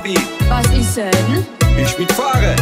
Barbie. Was ist denn? Ich mitfahre.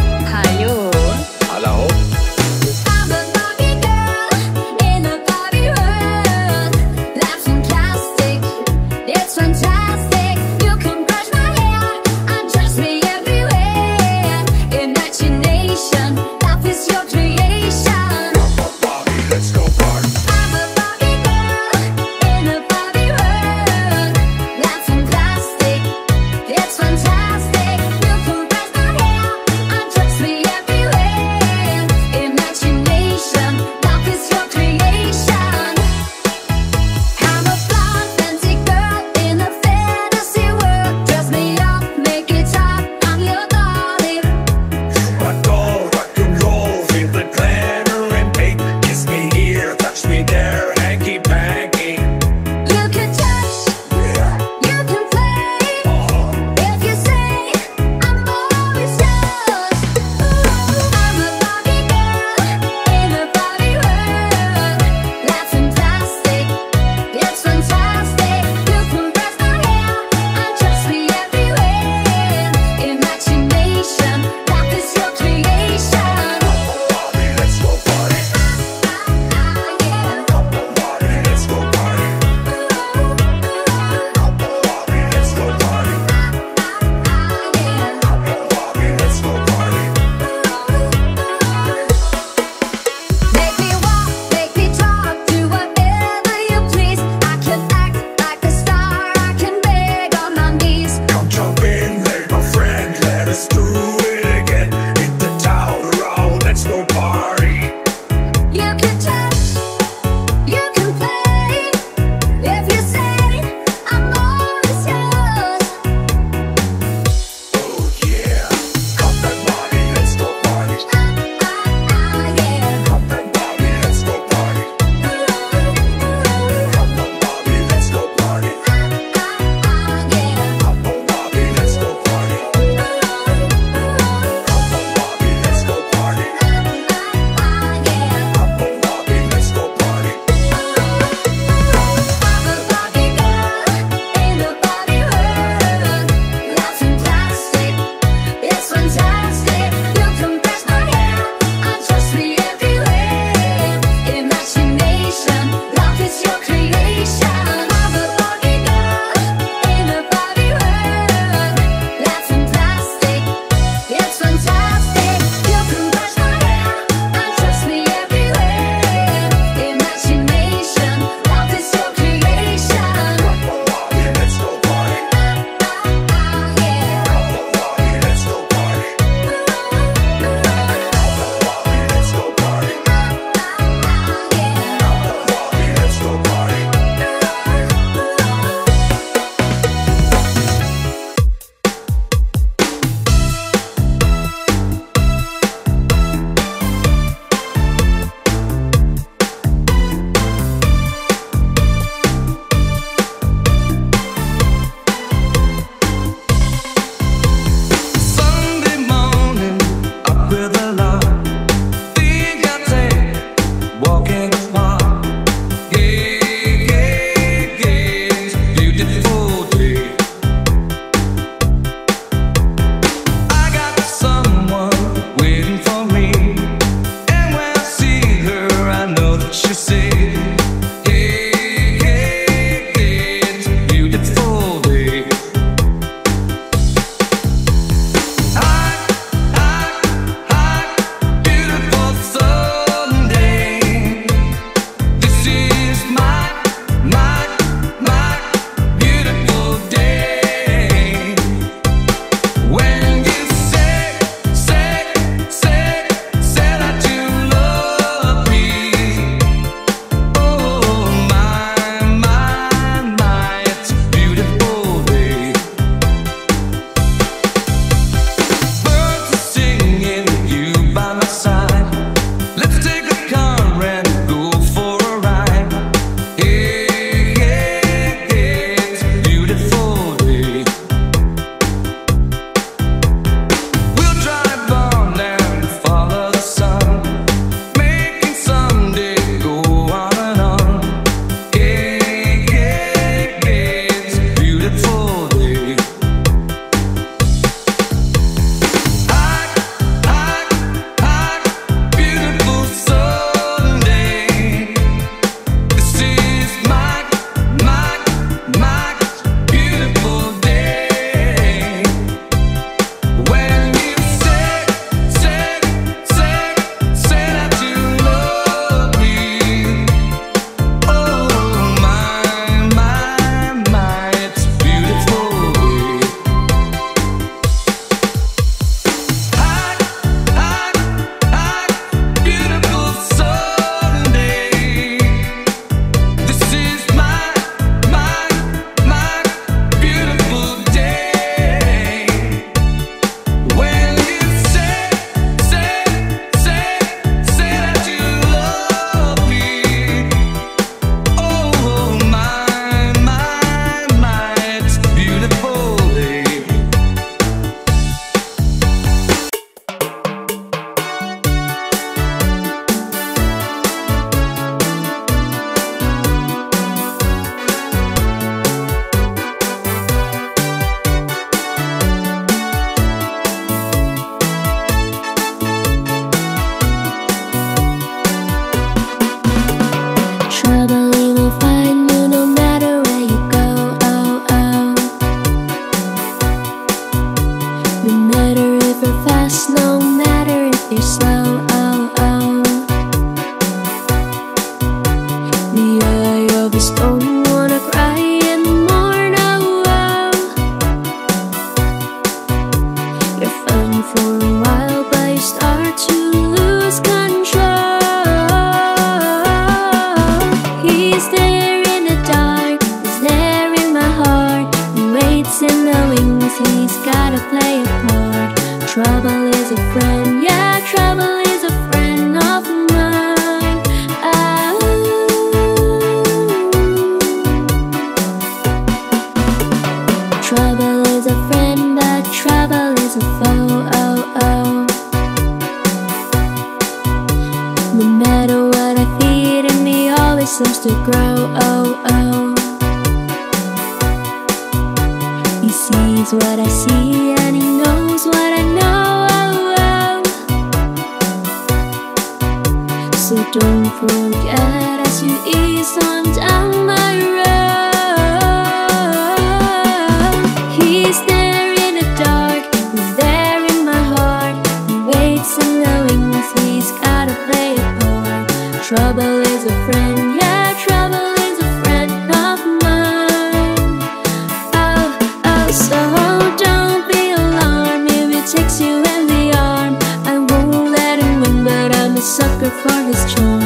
for his charm.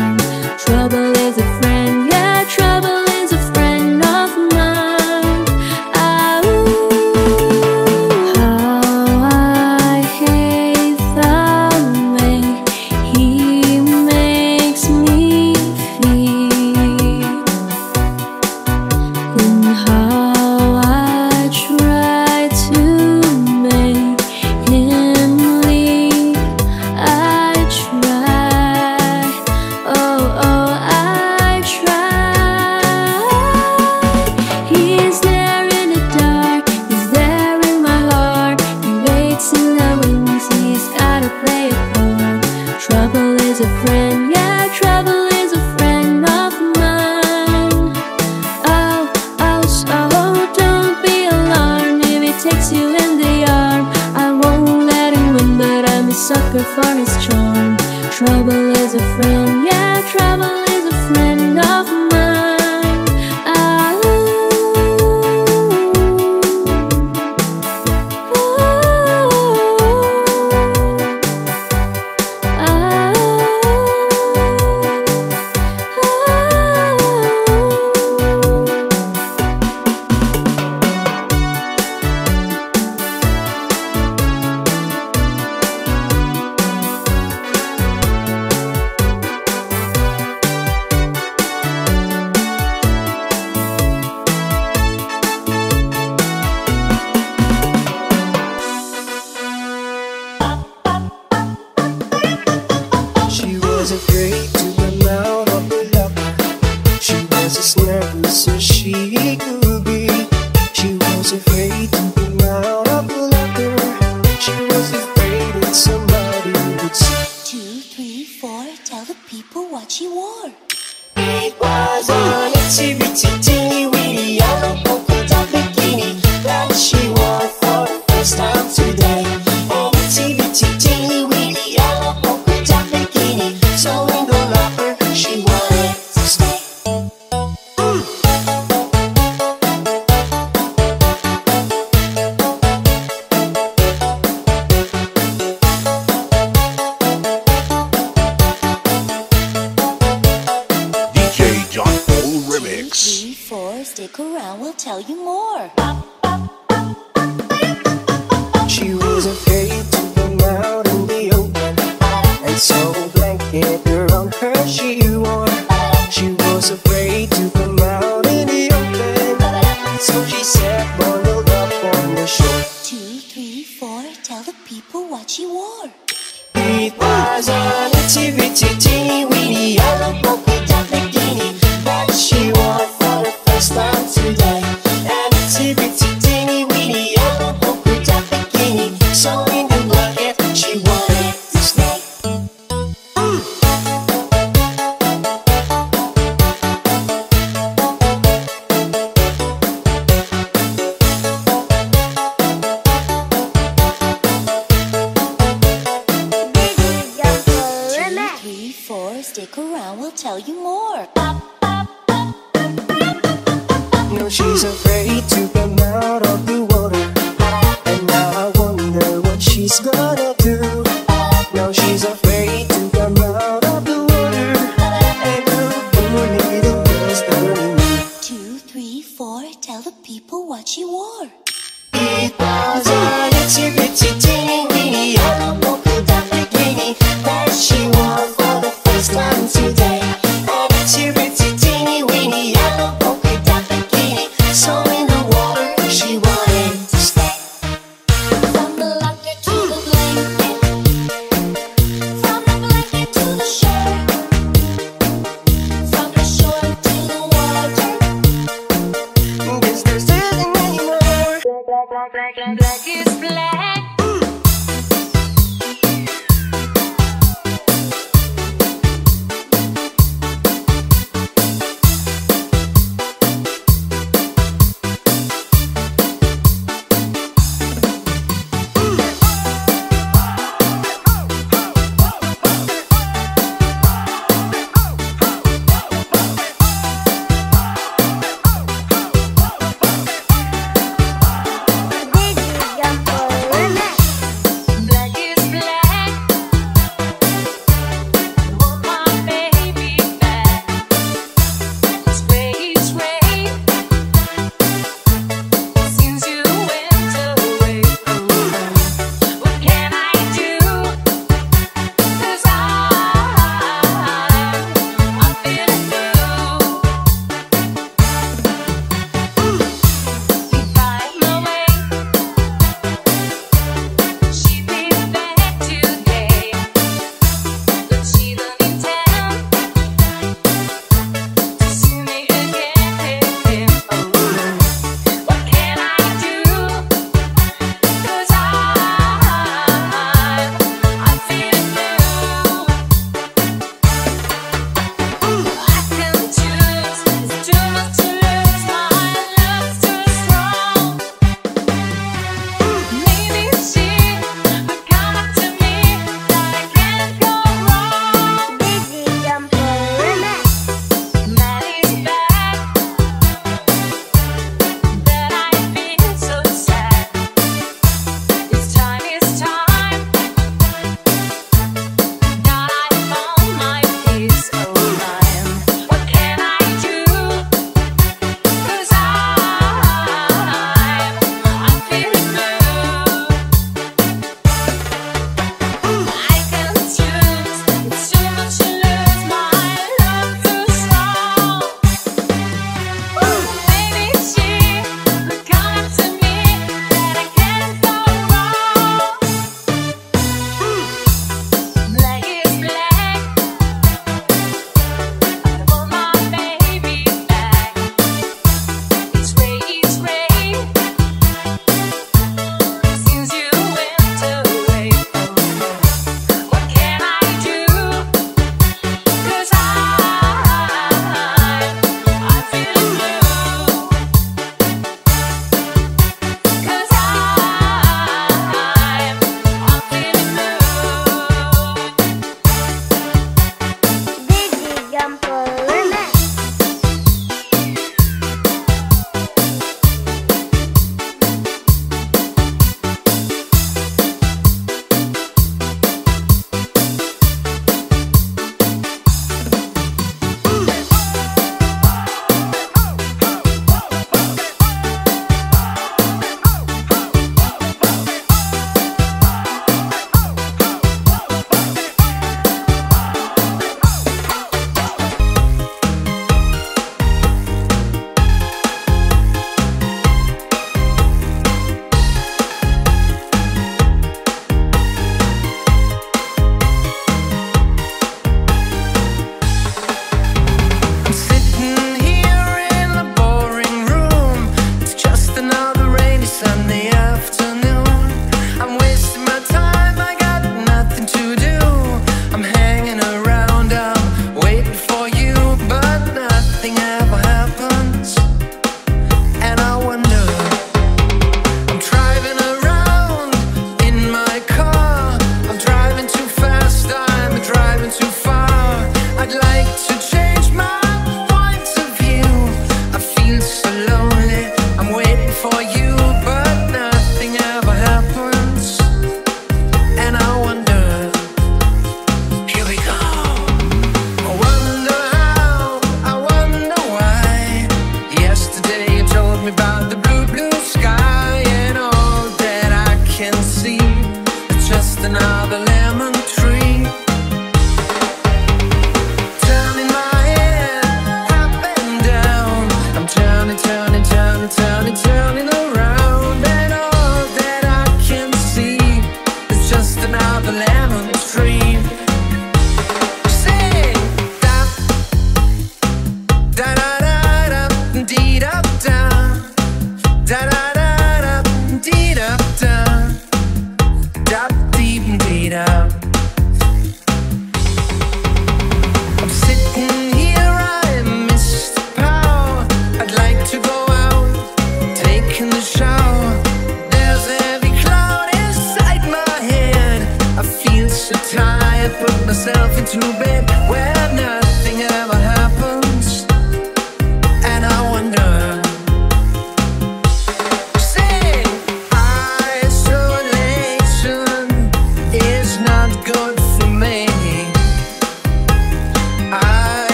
you more. She was afraid to come out in the open, and so a blanket around her she wore. She was afraid.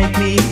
Make me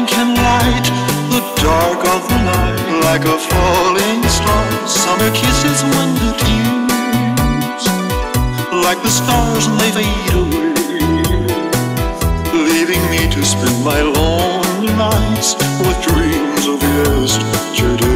blinking light, the dark of the night, like a falling star. Summer kisses winter tears, like the stars and they fade away, leaving me to spend my lonely nights with dreams of yesterday.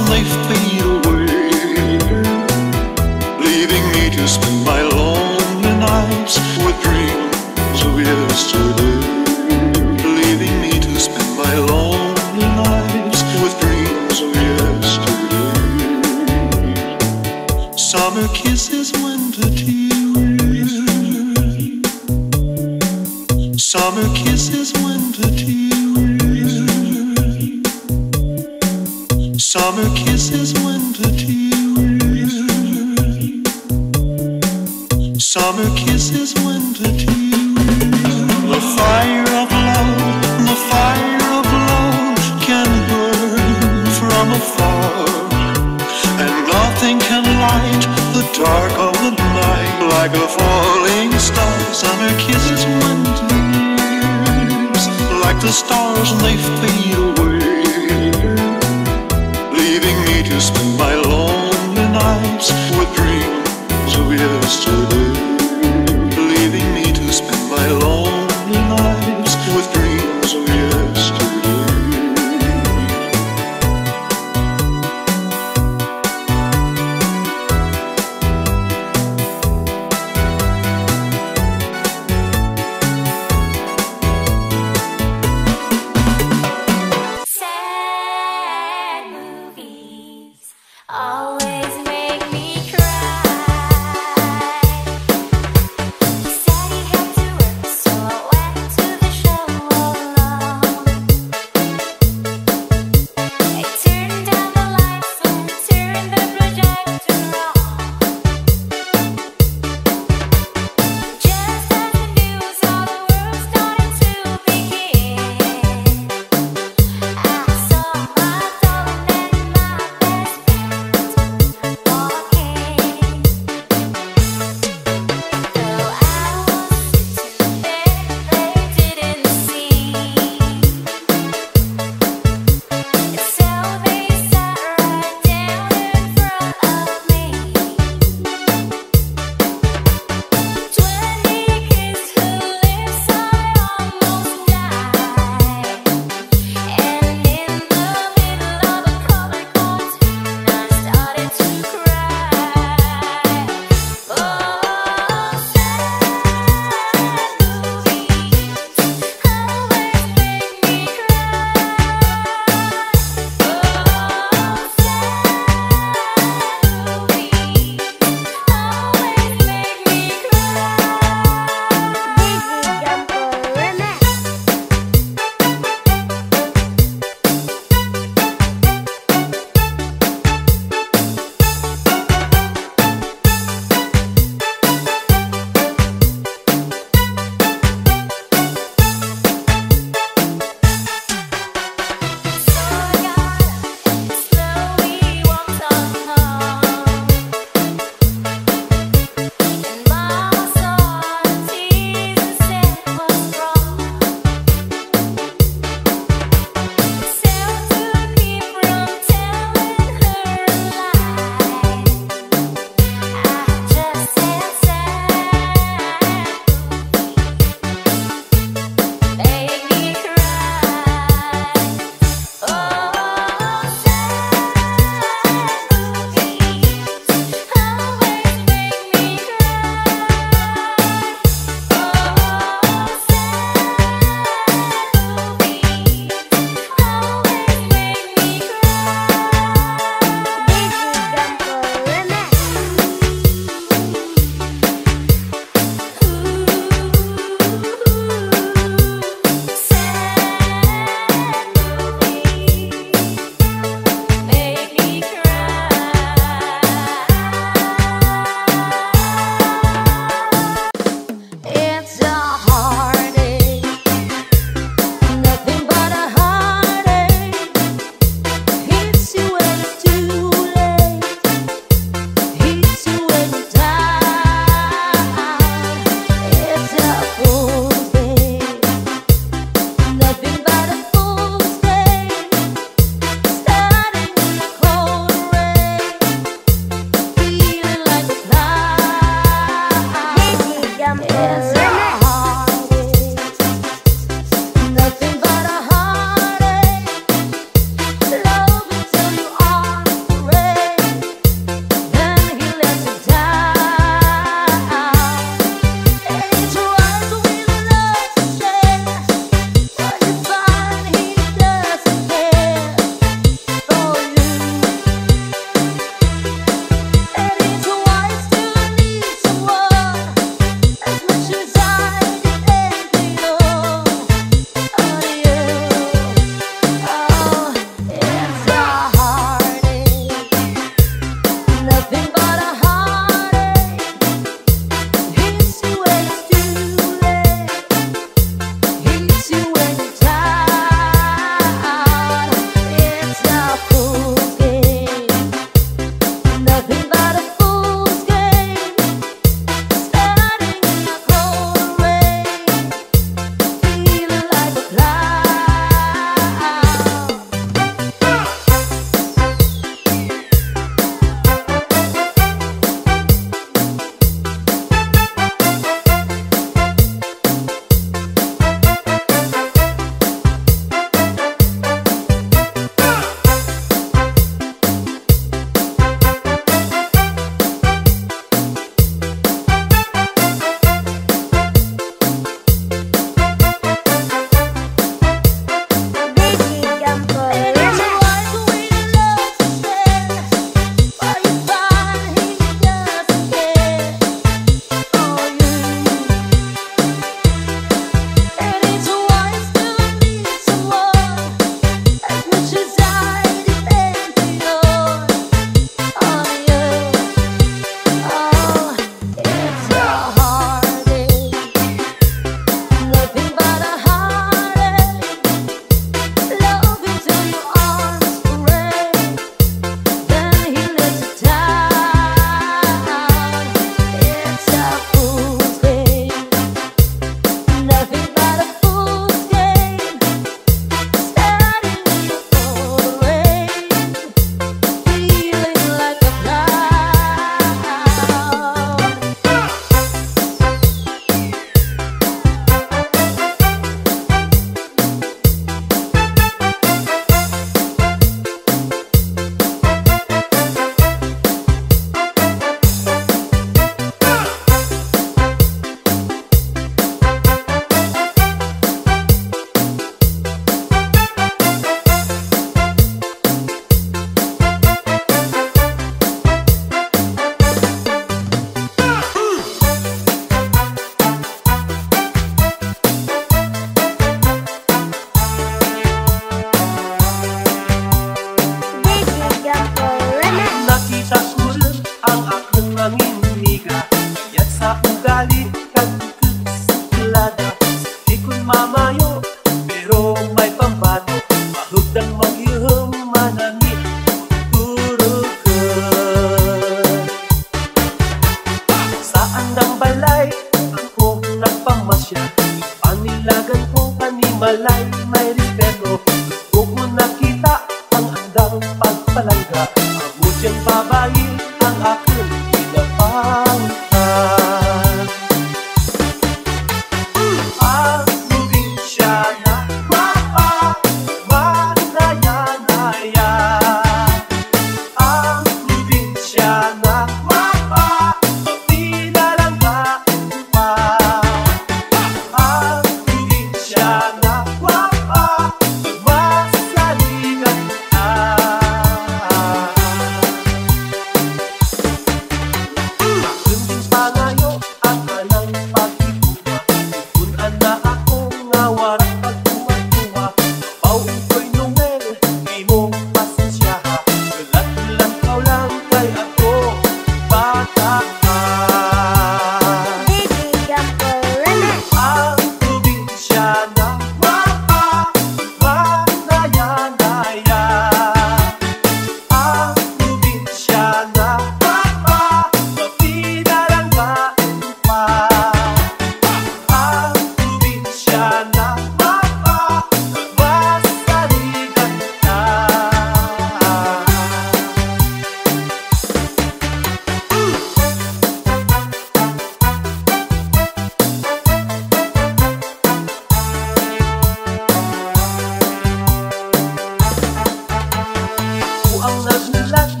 anladılar.